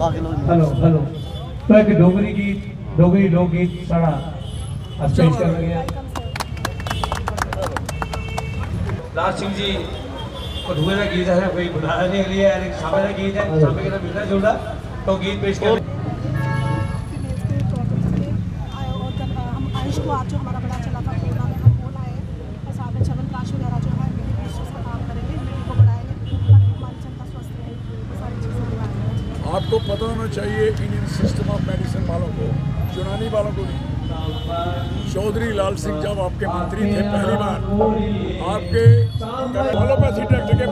Hello hello. तो एक डोगरी गीत डोगरी लोक गीत साढ़ा अस पेश कर लगे हैं लाल सिंह जी को धुए का गीत है कोई बुलाया नहीं के लिए एक सामे का गीत है सामे के साथ मिलता तो गीत पेश कर हम आयुष को आज जो हमारा आपको पता होना चाहिए इंडियन सिस्टम ऑफ़ मेडिसिन वालों को चुनानी वालों को नहीं। चौधरी लाल सिंह जब आपके मंत्री थे पहली बार, आपके होम्योपैथी डॉक्टर के